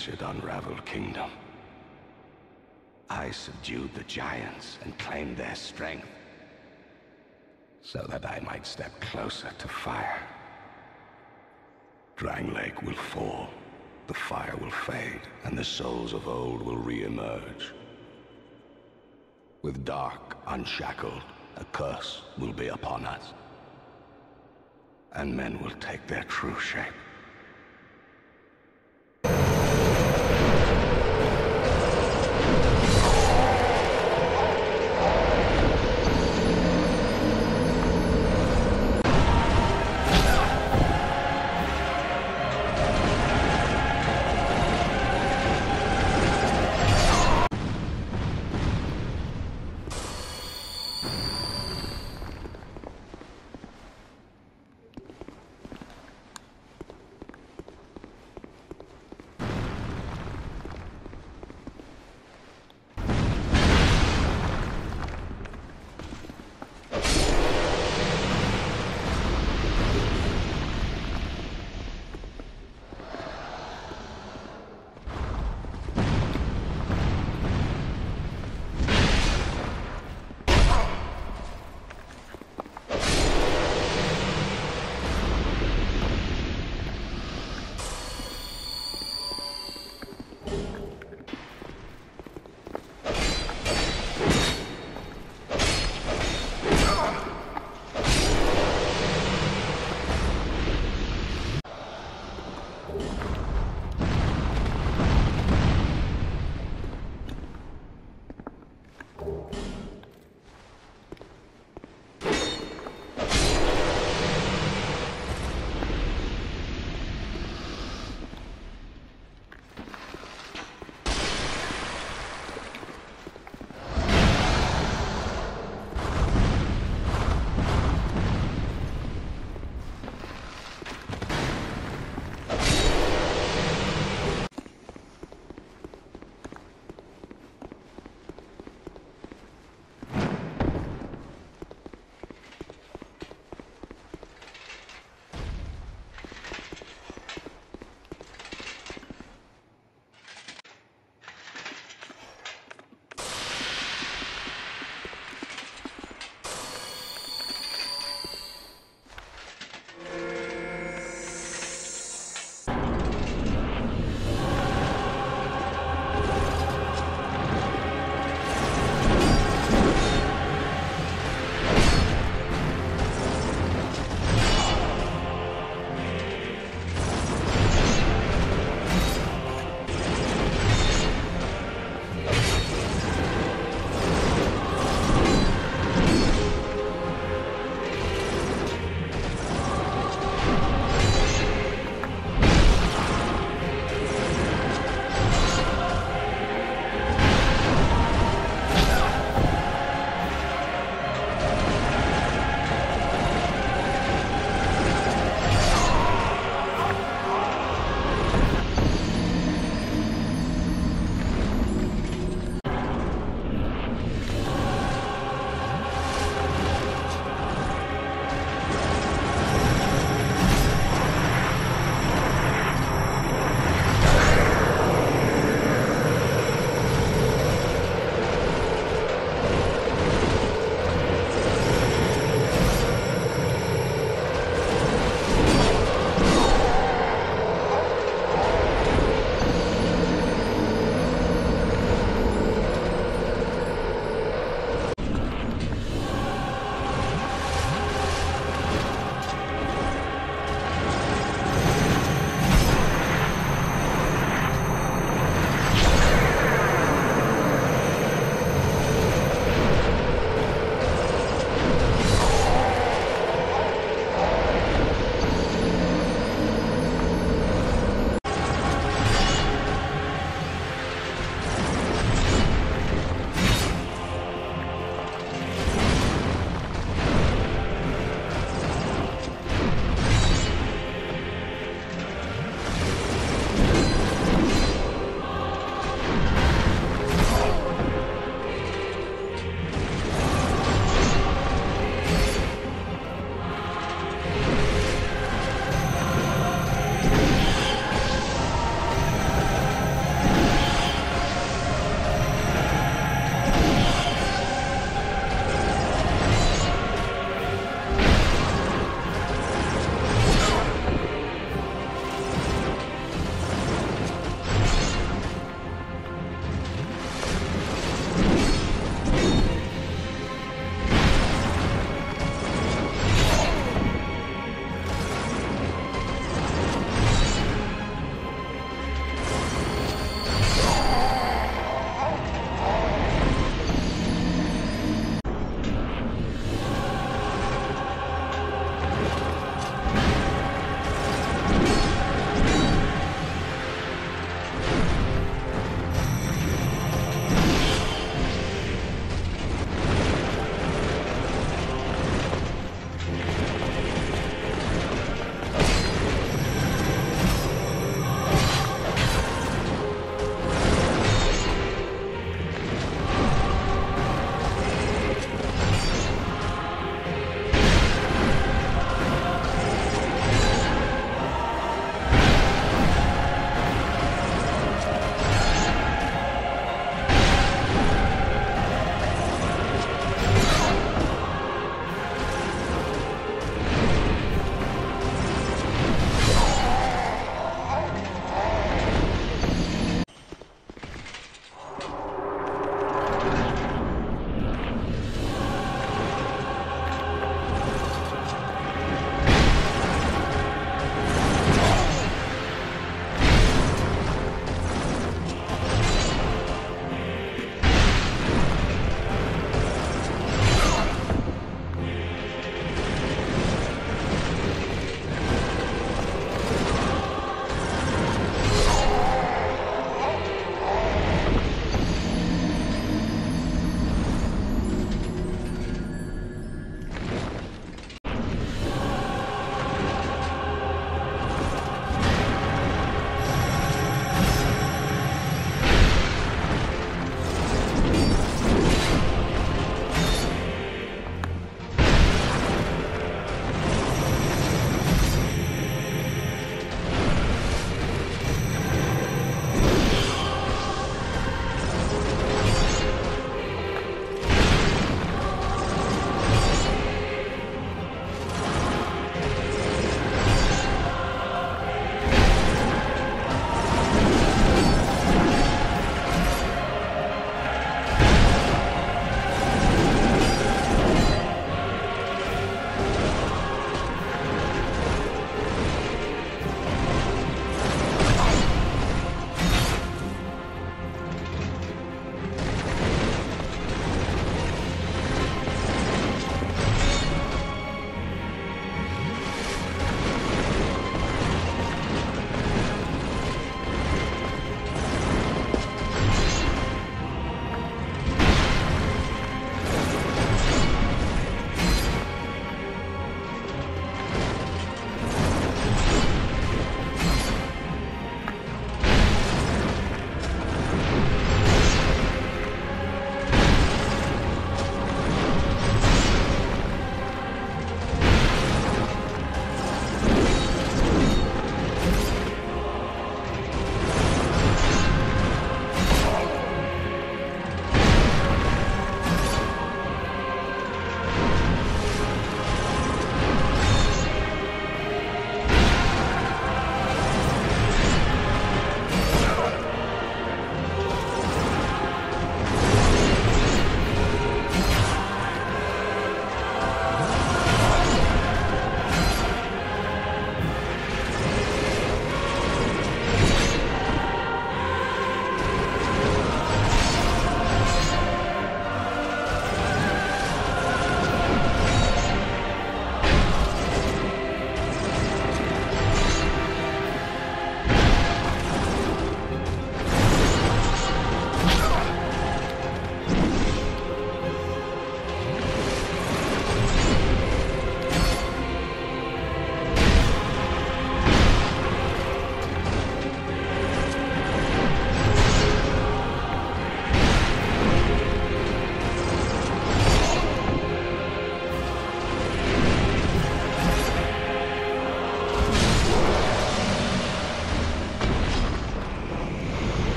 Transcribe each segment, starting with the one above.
wretched, unraveled kingdom. I subdued the giants and claimed their strength, so that I might step closer to fire. Drangleic will fall, the fire will fade, and the souls of old will re-emerge. With dark unshackled, a curse will be upon us. And men will take their true shape.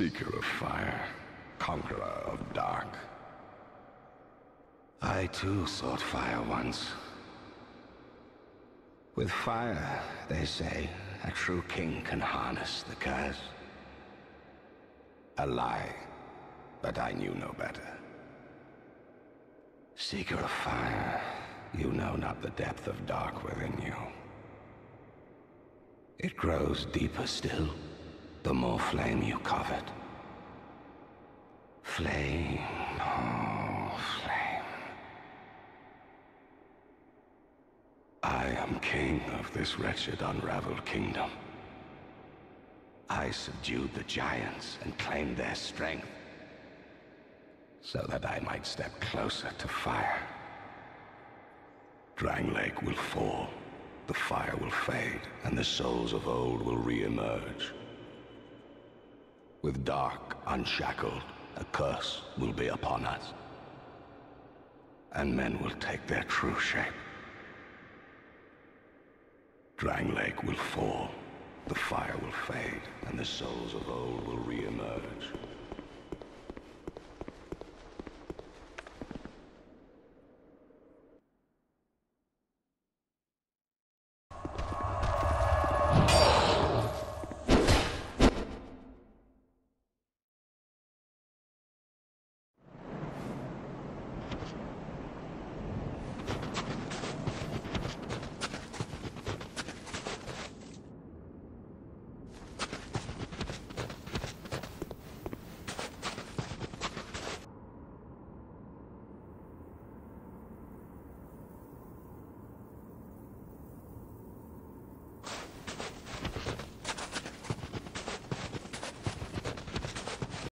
Seeker of fire, conqueror of dark. I too sought fire once. With fire, they say, a true king can harness the curse. A lie, but I knew no better. Seeker of fire, you know not the depth of dark within you. It grows deeper still, the more flame you covet. Flame, oh, flame. I am king of this wretched, unraveled kingdom. I subdued the giants and claimed their strength, so that I might step closer to fire. Drangleic will fall, the fire will fade, and the souls of old will re-emerge. With dark unshackled, a curse will be upon us. And men will take their true shape. Drangleic will fall, the fire will fade, and the souls of old will re-emerge.